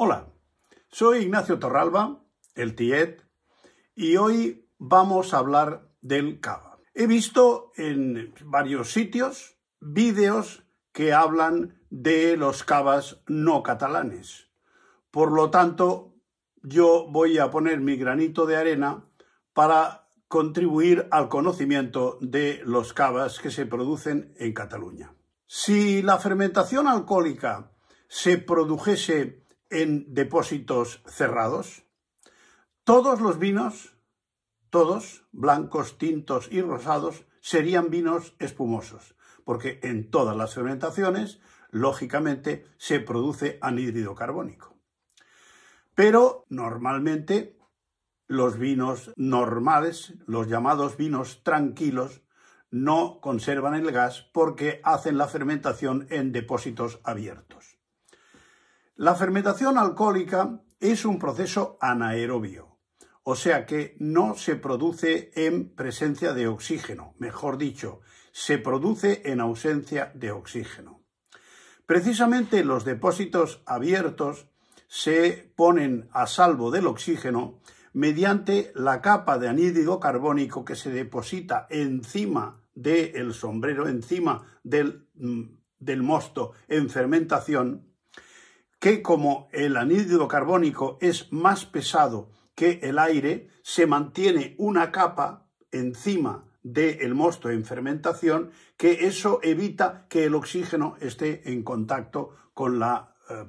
Hola, soy Ignacio Torralba, el Tiet, y hoy vamos a hablar del cava. He visto en varios sitios vídeos que hablan de los cavas no catalanes. Por lo tanto, yo voy a poner mi granito de arena para contribuir al conocimiento de los cavas que se producen en Cataluña. Si la fermentación alcohólica se produjese en depósitos cerrados. Todos los vinos, todos, blancos, tintos y rosados, serían vinos espumosos, porque en todas las fermentaciones, lógicamente, se produce anhídrido carbónico. Pero normalmente los vinos normales, los llamados vinos tranquilos, no conservan el gas porque hacen la fermentación en depósitos abiertos. La fermentación alcohólica es un proceso anaerobio, o sea que no se produce en presencia de oxígeno, mejor dicho, se produce en ausencia de oxígeno. Precisamente los depósitos abiertos se ponen a salvo del oxígeno mediante la capa de anhídrido carbónico que se deposita encima del sombrero, encima del, mm, del mosto en fermentación, que como el anhídrido carbónico es más pesado que el aire, se mantiene una capa encima del mosto en fermentación, que eso evita que el oxígeno esté en contacto con la eh,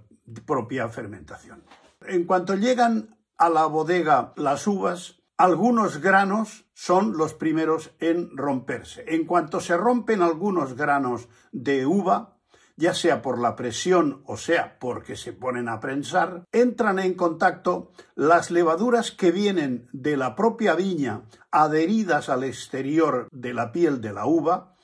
propia fermentación. En cuanto llegan a la bodega las uvas, algunos granos son los primeros en romperse. En cuanto se rompen algunos granos de uva, ya sea por la presión o sea porque se ponen a prensar, entran en contacto las levaduras que vienen de la propia viña adheridas al exterior de la piel de la uva,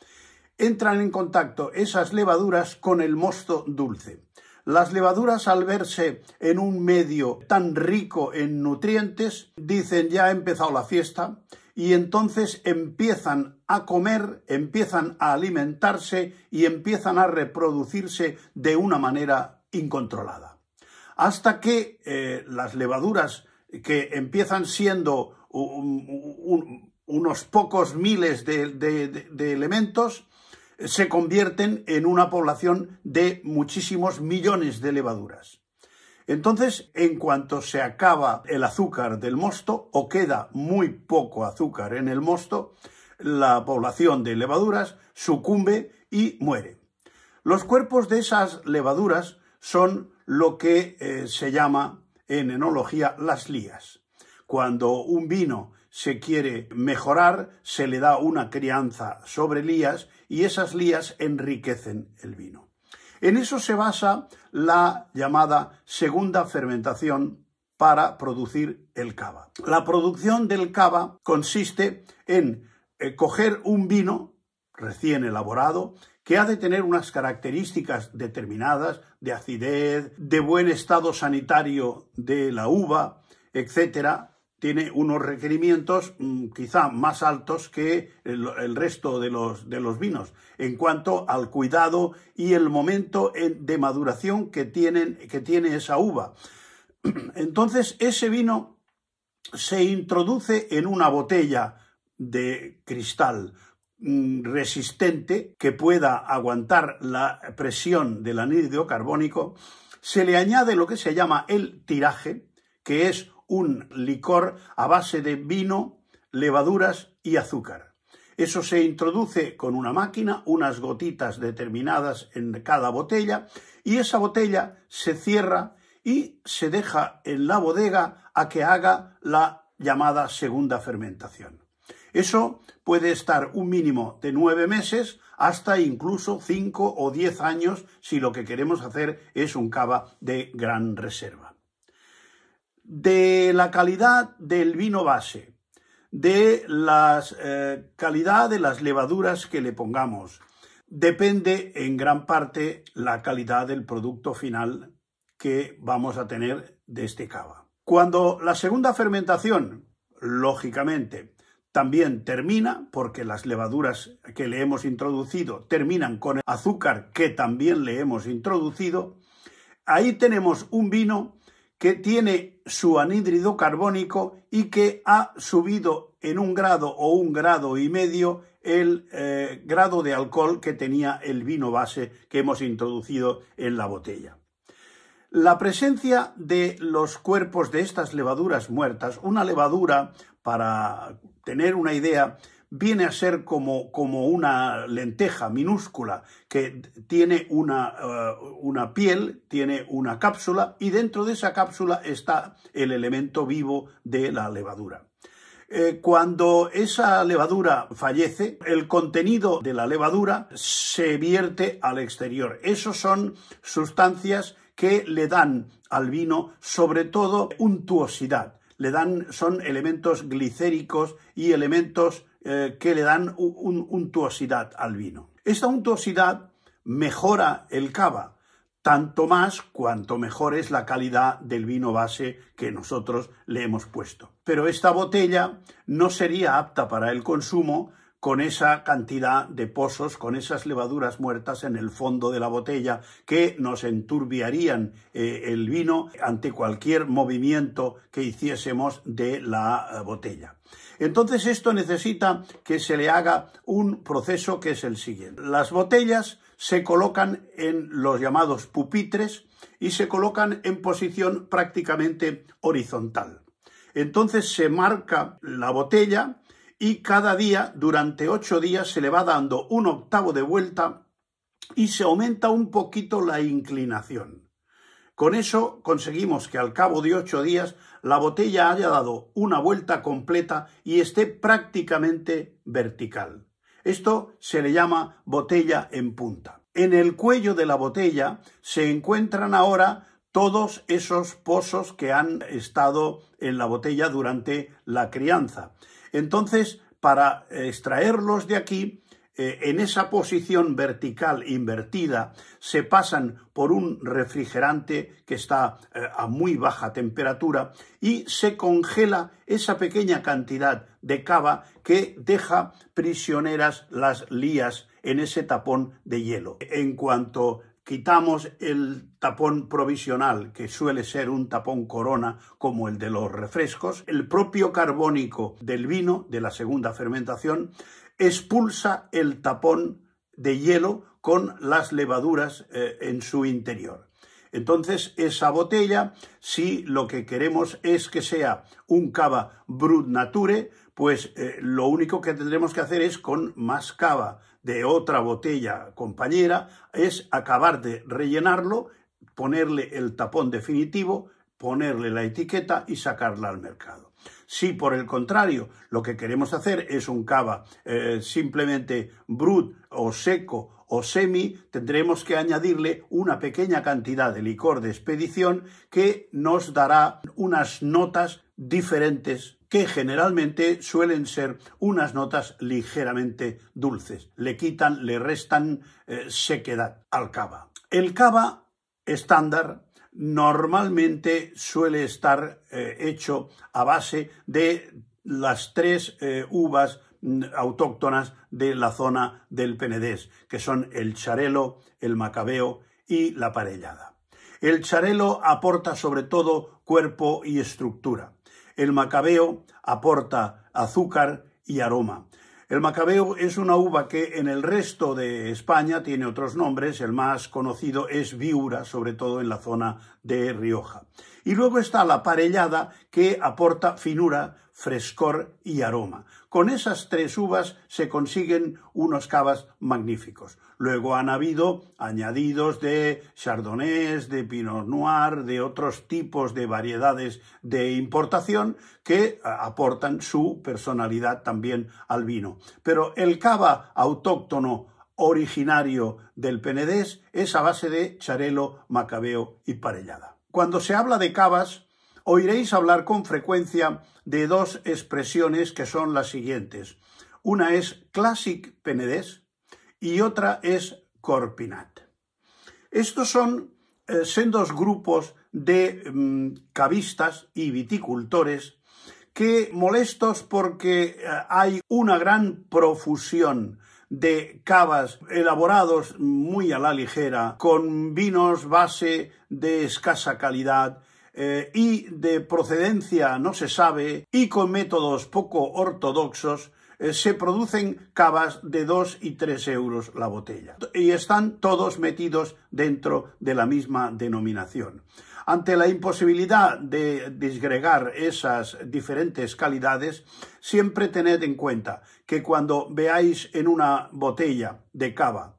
entran en contacto esas levaduras con el mosto dulce. Las levaduras al verse en un medio tan rico en nutrientes dicen ya ha empezado la fiesta y entonces empiezan a comer, empiezan a alimentarse y empiezan a reproducirse de una manera incontrolada. Hasta que eh, las levaduras que empiezan siendo unos pocos miles de elementos, se convierten en una población de muchísimos millones de levaduras. Entonces, en cuanto se acaba el azúcar del mosto o queda muy poco azúcar en el mosto, la población de levaduras sucumbe y muere. Los cuerpos de esas levaduras son lo que eh, se llama en enología las lías. Cuando un vino se quiere mejorar, se le da una crianza sobre lías y esas lías enriquecen el vino. En eso se basa la llamada segunda fermentación para producir el cava. La producción del cava consiste en eh, coger un vino recién elaborado que ha de tener unas características determinadas de acidez, de buen estado sanitario de la uva, etcétera, tiene unos requerimientos mm, quizá más altos que el, resto de los, de los, vinos en cuanto al cuidado y el momento de maduración que, tienen, que tiene esa uva. Entonces, ese vino se introduce en una botella de cristal mm, resistente que pueda aguantar la presión del anhídrido carbónico, se le añade lo que se llama el tiraje, que es un licor a base de vino, levaduras y azúcar. Eso se introduce con una máquina, unas gotitas determinadas en cada botella, y esa botella se cierra y se deja en la bodega a que haga la llamada segunda fermentación. Eso puede estar un mínimo de nueve meses hasta incluso cinco o diez años si lo que queremos hacer es un cava de gran reserva de la calidad del vino base, de la eh, calidad de las levaduras que le pongamos. Depende en gran parte la calidad del producto final que vamos a tener de este cava. Cuando la segunda fermentación, lógicamente, también termina, porque las levaduras que le hemos introducido terminan con el azúcar que también le hemos introducido, ahí tenemos un vino que tiene su anhídrido carbónico y que ha subido en un grado o un grado y medio el eh, grado de alcohol que tenía el vino base que hemos introducido en la botella. La presencia de los cuerpos de estas levaduras muertas, una levadura, para tener una idea, viene a ser como, como una lenteja minúscula que tiene una, eh, una, piel, tiene una cápsula y dentro de esa cápsula está el elemento vivo de la levadura. Eh, cuando esa levadura fallece, el contenido de la levadura se vierte al exterior. Esos son sustancias que le dan al vino sobre todo untuosidad. Le dan, son elementos glicéricos y elementos eh, que le dan untuosidad al vino. Esta untuosidad mejora el cava, tanto más cuanto mejor es la calidad del vino base que nosotros le hemos puesto. Pero esta botella no sería apta para el consumo con esa cantidad de pozos, con esas levaduras muertas en el fondo de la botella que nos enturbiarían eh, el vino ante cualquier movimiento que hiciésemos de la eh, botella. Entonces esto necesita que se le haga un proceso que es el siguiente. Las botellas se colocan en los llamados pupitres y se colocan en posición prácticamente horizontal. Entonces se marca la botella y cada día, durante ocho días, se le va dando un octavo de vuelta y se aumenta un poquito la inclinación. Con eso conseguimos que al cabo de ocho días la botella haya dado una vuelta completa y esté prácticamente vertical. Esto se le llama botella en punta. En el cuello de la botella se encuentran ahora todos esos pozos que han estado en la botella durante la crianza. Entonces, para extraerlos de aquí, eh, en esa posición vertical invertida se pasan por un refrigerante que está eh, a muy baja temperatura y se congela esa pequeña cantidad de cava que deja prisioneras las lías en ese tapón de hielo. En cuanto quitamos el tapón provisional, que suele ser un tapón corona como el de los refrescos, el propio carbónico del vino de la segunda fermentación expulsa el tapón de hielo con las levaduras eh, en su interior. Entonces, esa botella, si lo que queremos es que sea un cava brut nature, pues eh, lo único que tendremos que hacer es con más cava de otra botella compañera, es acabar de rellenarlo, ponerle el tapón definitivo, ponerle la etiqueta y sacarla al mercado. Si por el contrario lo que queremos hacer es un cava eh, simplemente brut o seco o semi, tendremos que añadirle una pequeña cantidad de licor de expedición que nos dará unas notas diferentes que generalmente suelen ser unas notas ligeramente dulces. Le quitan, le restan eh, sequedad al cava. El cava estándar normalmente suele estar eh, hecho a base de las tres eh, uvas autóctonas de la zona del Penedés, que son el charelo, el macabeo y la parellada. El charelo aporta sobre todo cuerpo y estructura. El macabeo aporta azúcar y aroma. El macabeo es una uva que en el resto de España tiene otros nombres. El más conocido es viura, sobre todo en la zona de Rioja. Y luego está la parellada que aporta finura, frescor y aroma. Con esas tres uvas se consiguen unos cavas magníficos. Luego han habido añadidos de chardonnays, de pinot noir, de otros tipos de variedades de importación que aportan su personalidad también al vino. Pero el cava autóctono originario del Penedés es a base de charelo, macabeo y parellada. Cuando se habla de cavas, oiréis hablar con frecuencia de dos expresiones que son las siguientes. Una es Classic Penedés y otra es Corpinat. Estos son eh, sendos grupos de mm, cavistas y viticultores que molestos porque eh, hay una gran profusión de cavas elaborados muy a la ligera, con vinos base de escasa calidad, eh, y de procedencia no se sabe y con métodos poco ortodoxos, eh, se producen cavas de 2 y 3 euros la botella. Y están todos metidos dentro de la misma denominación. Ante la imposibilidad de disgregar esas diferentes calidades, siempre tened en cuenta que cuando veáis en una botella de cava,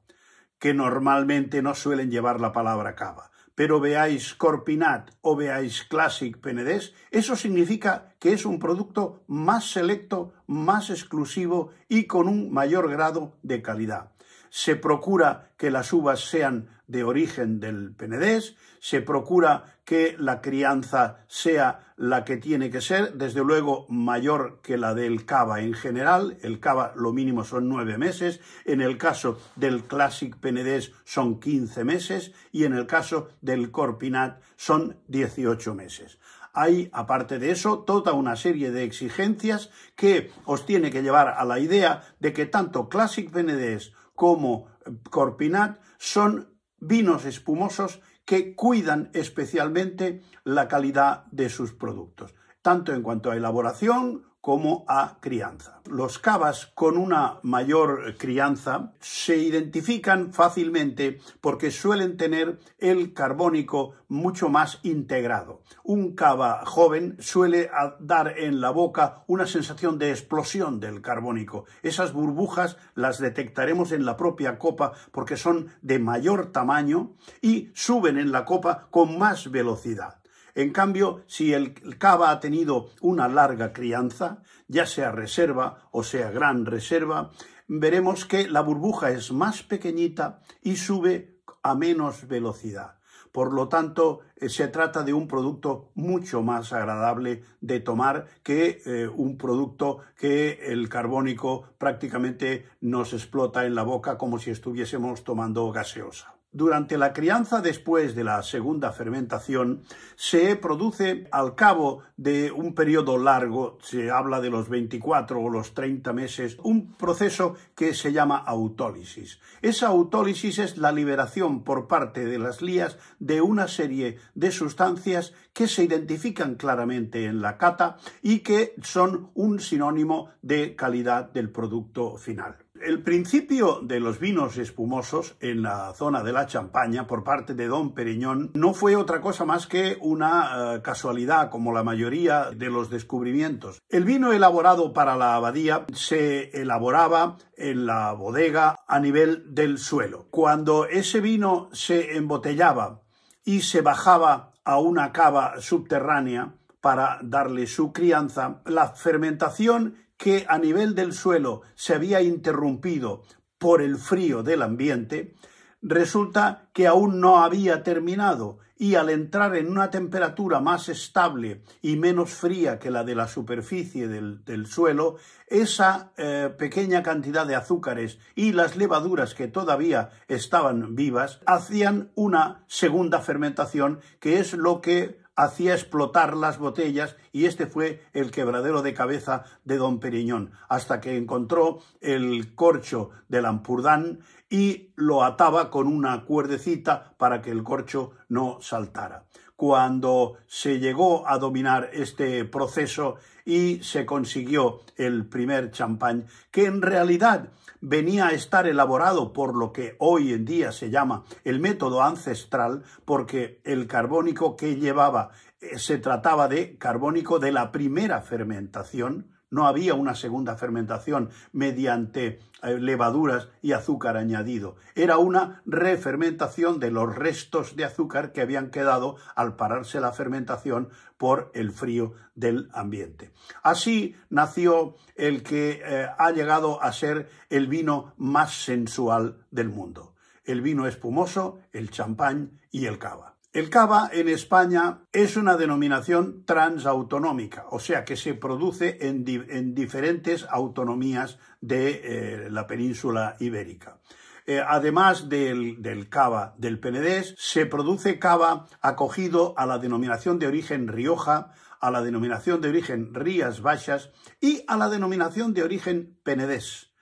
que normalmente no suelen llevar la palabra cava, pero veáis Corpinat o veáis Classic Penedés, eso significa que es un producto más selecto, más exclusivo y con un mayor grado de calidad. Se procura que las uvas sean de origen del penedés, se procura que la crianza sea la que tiene que ser, desde luego mayor que la del cava en general, el cava lo mínimo son nueve meses, en el caso del Classic Penedés son quince meses y en el caso del Corpinat son dieciocho meses. Hay, aparte de eso, toda una serie de exigencias que os tiene que llevar a la idea de que tanto Classic Penedés como Corpinat son vinos espumosos que cuidan especialmente la calidad de sus productos, tanto en cuanto a elaboración como a crianza. Los cavas con una mayor crianza se identifican fácilmente porque suelen tener el carbónico mucho más integrado. Un cava joven suele dar en la boca una sensación de explosión del carbónico. Esas burbujas las detectaremos en la propia copa porque son de mayor tamaño y suben en la copa con más velocidad. En cambio, si el cava ha tenido una larga crianza, ya sea reserva o sea gran reserva, veremos que la burbuja es más pequeñita y sube a menos velocidad. Por lo tanto, eh, se trata de un producto mucho más agradable de tomar que eh, un producto que el carbónico prácticamente nos explota en la boca como si estuviésemos tomando gaseosa. Durante la crianza después de la segunda fermentación se produce al cabo de un periodo largo, se habla de los 24 o los 30 meses, un proceso que se llama autólisis. Esa autólisis es la liberación por parte de las lías de una serie de sustancias que se identifican claramente en la cata y que son un sinónimo de calidad del producto final. El principio de los vinos espumosos en la zona de la Champaña por parte de Don Periñón no fue otra cosa más que una eh, casualidad, como la mayoría de los descubrimientos. El vino elaborado para la abadía se elaboraba en la bodega a nivel del suelo. Cuando ese vino se embotellaba y se bajaba a una cava subterránea para darle su crianza, la fermentación que a nivel del suelo se había interrumpido por el frío del ambiente, resulta que aún no había terminado y al entrar en una temperatura más estable y menos fría que la de la superficie del, suelo, esa eh, pequeña cantidad de azúcares y las levaduras que todavía estaban vivas hacían una segunda fermentación que es lo que hacía explotar las botellas y este fue el quebradero de cabeza de don Periñón, hasta que encontró el corcho del Ampurdán y lo ataba con una cuerdecita para que el corcho no saltara. Cuando se llegó a dominar este proceso y se consiguió el primer champán, que en realidad venía a estar elaborado por lo que hoy en día se llama el método ancestral, porque el carbónico que llevaba eh, se trataba de carbónico de la primera fermentación, no había una segunda fermentación mediante eh, levaduras y azúcar añadido. Era una refermentación de los restos de azúcar que habían quedado al pararse la fermentación por el frío del ambiente. Así nació el que eh, ha llegado a ser el vino más sensual del mundo. El vino espumoso, el champán y el cava. El cava en España es una denominación transautonómica, o sea que se produce en, diferentes autonomías de eh, la península ibérica. Eh, además del, cava del Penedés, se produce cava acogido a la denominación de origen Rioja, a la denominación de origen Rías Baixas y a la denominación de origen Penedés,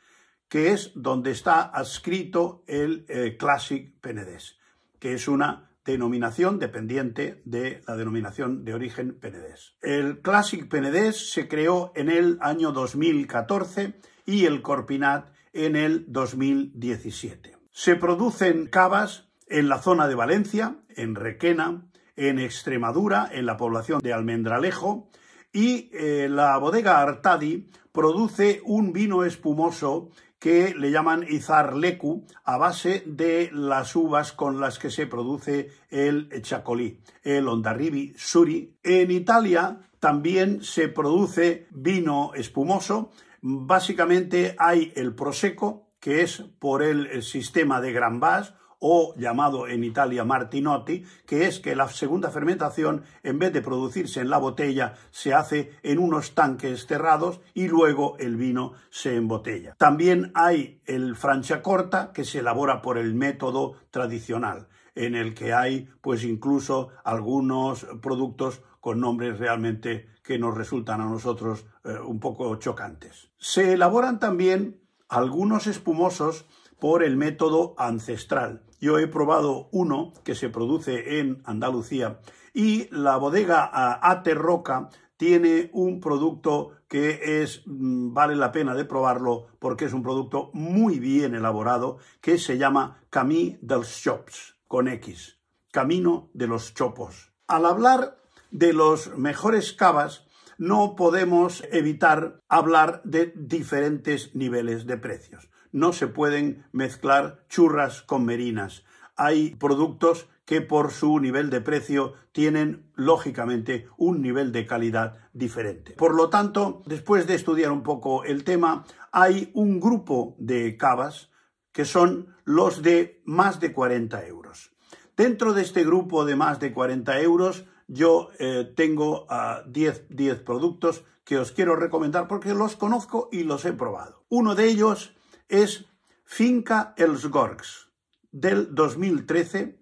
que es donde está adscrito el eh, Classic Penedés, que es una denominación dependiente de la denominación de origen penedés. El Classic penedés se creó en el año 2014 y el Corpinat en el 2017. Se producen cavas en la zona de Valencia, en Requena, en Extremadura, en la población de Almendralejo, y eh, la bodega Artadi produce un vino espumoso que le llaman Izar Lecu a base de las uvas con las que se produce el chacolí, el Ondarribi Suri. En Italia también se produce vino espumoso. Básicamente hay el Prosecco, que es por el sistema de Gran Bas o llamado en Italia Martinotti, que es que la segunda fermentación, en vez de producirse en la botella, se hace en unos tanques cerrados y luego el vino se embotella. También hay el Franciacorta, que se elabora por el método tradicional, en el que hay pues incluso algunos productos con nombres realmente que nos resultan a nosotros eh, un poco chocantes. Se elaboran también algunos espumosos por el método ancestral. Yo he probado uno que se produce en Andalucía y la bodega Ate Roca tiene un producto que es mm, vale la pena de probarlo porque es un producto muy bien elaborado que se llama Camí dels Chops con X, Camino de los Chopos. Al hablar de los mejores cavas no podemos evitar hablar de diferentes niveles de precios no se pueden mezclar churras con merinas. Hay productos que por su nivel de precio tienen lógicamente un nivel de calidad diferente. Por lo tanto, después de estudiar un poco el tema, hay un grupo de cavas que son los de más de 40 euros. Dentro de este grupo de más de 40 euros, yo eh, tengo 10 ah, productos que os quiero recomendar porque los conozco y los he probado. Uno de ellos es Finca Els Gorgs, del 2013,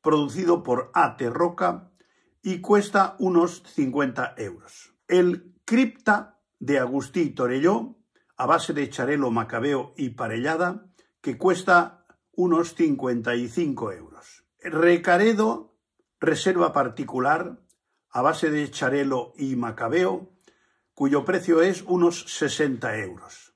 producido por AT Roca y cuesta unos 50 euros. El Cripta de Agustí Torelló, a base de charelo macabeo y parellada, que cuesta unos 55 euros. Recaredo, reserva particular, a base de charelo y macabeo, cuyo precio es unos 60 euros.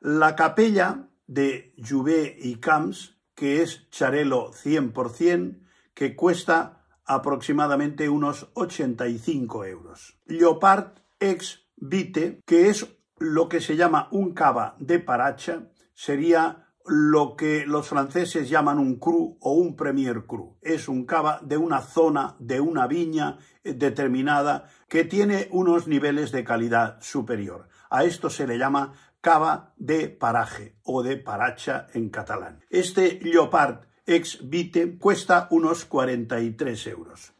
La capella de Jouvet y Camps, que es Charelo 100%, que cuesta aproximadamente unos 85 euros. Leopard ex Vite, que es lo que se llama un cava de paracha, sería lo que los franceses llaman un cru o un premier cru. Es un cava de una zona, de una viña determinada que tiene unos niveles de calidad superior. A esto se le llama cava de paraje o de paracha en catalán. Este Leopard ex Vite cuesta unos 43 euros.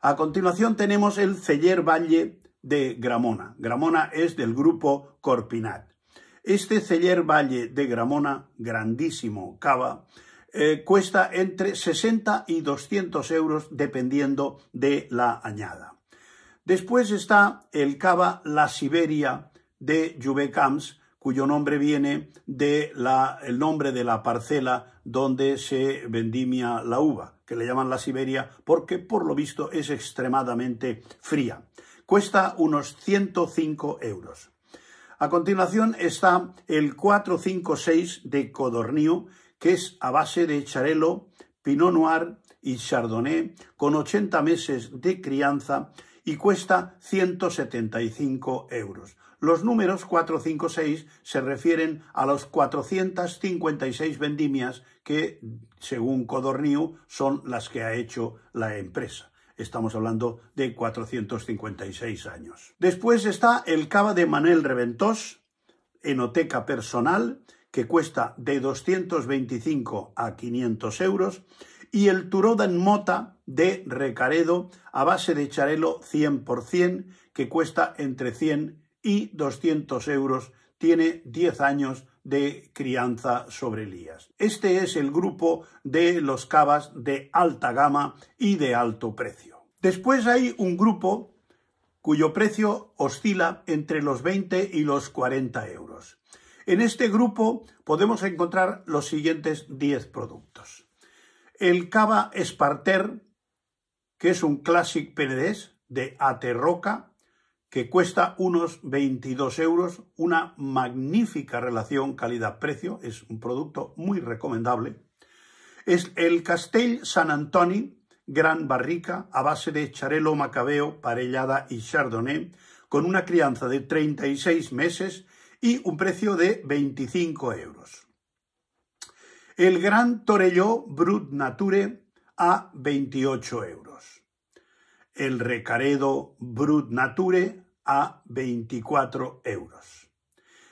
A continuación tenemos el Celler Valle de Gramona. Gramona es del grupo Corpinat. Este Celler Valle de Gramona, grandísimo cava, eh, cuesta entre 60 y 200 euros dependiendo de la añada. Después está el cava La Siberia de Camps, cuyo nombre viene del nombre de la parcela donde se vendimia la uva, que le llaman la Siberia porque por lo visto es extremadamente fría. Cuesta unos 105 euros. A continuación está el 456 de Codornío, que es a base de charelo, pinot noir y chardonnay, con 80 meses de crianza y cuesta 175 euros. Los números 4, 5, 6 se refieren a los 456 vendimias que, según Codorniu, son las que ha hecho la empresa. Estamos hablando de 456 años. Después está el cava de Manel Reventós, enoteca personal, que cuesta de 225 a 500 euros, y el Turodan Mota de Recaredo a base de charelo 100%, que cuesta entre 100 y 200 euros. Tiene 10 años de crianza sobre lías. Este es el grupo de los cavas de alta gama y de alto precio. Después hay un grupo cuyo precio oscila entre los 20 y los 40 euros. En este grupo podemos encontrar los siguientes 10 productos. El cava Esparter que es un Classic Penedès de Aterroca, que cuesta unos 22 euros, una magnífica relación calidad-precio, es un producto muy recomendable. Es el Castell San Antoni, gran barrica, a base de charelo macabeo, parellada y chardonnay, con una crianza de 36 meses y un precio de 25 euros. El Gran Torelló Brut Nature a 28 euros el Recaredo Brut Nature a 24 euros.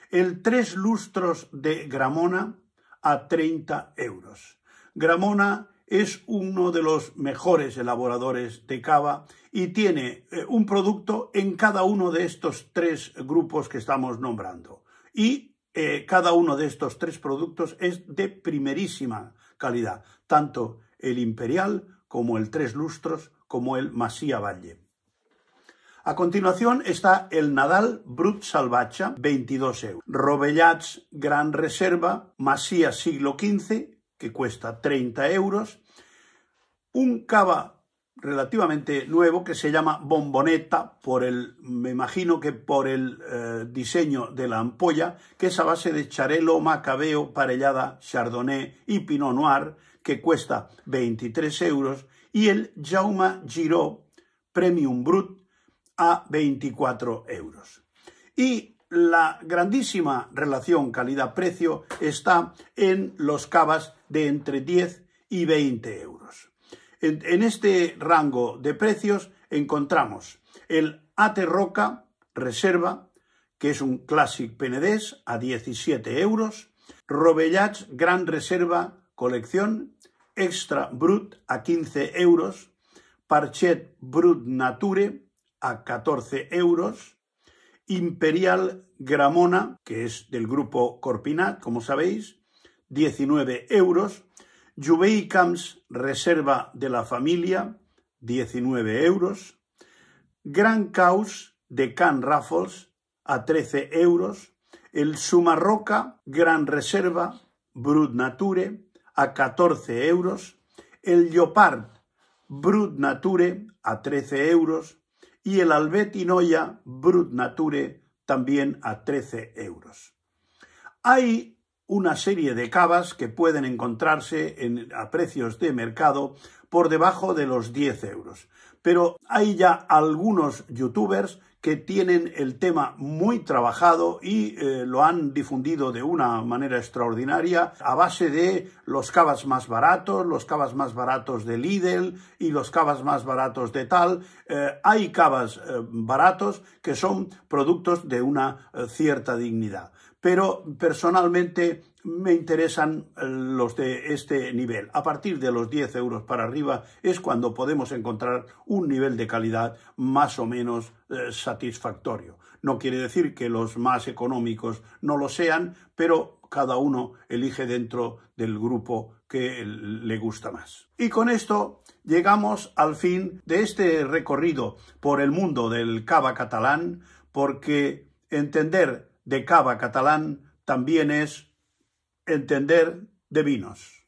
El tres lustros de Gramona a 30 euros. Gramona es uno de los mejores elaboradores de cava y tiene eh, un producto en cada uno de estos tres grupos que estamos nombrando. Y eh, cada uno de estos tres productos es de primerísima calidad, tanto el imperial como el tres lustros como el Masía Valle. A continuación está el Nadal Brut Salvacha, 22 euros. Rovellats Gran Reserva, Masía siglo XV, que cuesta 30 euros. Un cava relativamente nuevo que se llama Bomboneta, por el, me imagino que por el eh, diseño de la ampolla, que es a base de charelo, macabeo, parellada, chardonnay y pinot noir, que cuesta 23 euros y el Jaume Giró Premium Brut a 24 euros. Y la grandísima relación calidad-precio está en los cavas de entre 10 y 20 euros. En, este rango de precios encontramos el Ate Roca Reserva, que es un Classic Penedés a 17 euros, Robellats Gran Reserva Colección Extra Brut a 15 euros, Parchet Brut Nature a 14 euros, Imperial Gramona, que es del grupo Corpinat, como sabéis, 19 euros, Jubei Camps Reserva de la Familia, 19 euros, Gran Caus de Can Raffles a 13 euros, el Sumarroca Gran Reserva Brut Nature a 14 euros, el Leopard Brut Nature a 13 euros y el Albet Inoya Brut Nature también a 13 euros. Hay una serie de cavas que pueden encontrarse a precios de mercado por debajo de los 10 euros. Pero hay ya algunos youtubers que tienen el tema muy trabajado y eh, lo han difundido de una manera extraordinaria a base de los cavas más baratos, los cavas más baratos de Lidl y los cavas más baratos de tal. Eh, hay cavas eh, baratos que son productos de una cierta dignidad pero personalmente me interesan eh, los de este nivel. A partir de los 10 euros para arriba es cuando podemos encontrar un nivel de calidad más o menos eh, satisfactorio. No quiere decir que los más económicos no lo sean, pero cada uno elige dentro del grupo que le gusta más. Y con esto llegamos al fin de este recorrido por el mundo del cava catalán, porque entender de cava catalán también es entender de vinos.